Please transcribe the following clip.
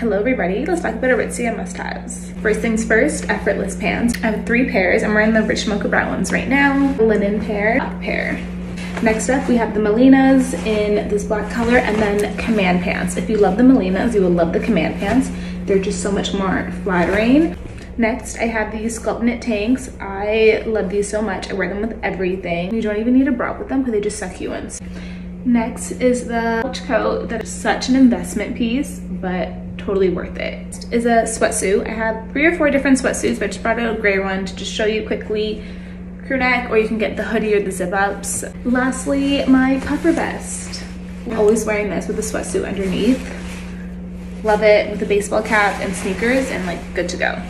Hello everybody, let's talk about Aritzia must-haves. First things first, effortless pants. I have three pairs. I'm wearing the rich mocha brown ones right now. Linen pair, black pair. Next up, we have the Melinas in this black color and then command pants. If you love the Melinas, you will love the command pants. They're just so much more flattering. Next, I have these sculpt knit tanks. I love these so much. I wear them with everything. You don't even need a bra with them because they just suck you in. Next is the coat that is such an investment piece, but totally worth it. Is a sweatsuit. I have three or four different sweatsuits, but I just brought out a gray one to just show you quickly crew neck, or you can get the hoodie or the zip ups. Lastly, my puffer vest. I'm always wearing this with a sweatsuit underneath. Love it with a baseball cap and sneakers and like good to go.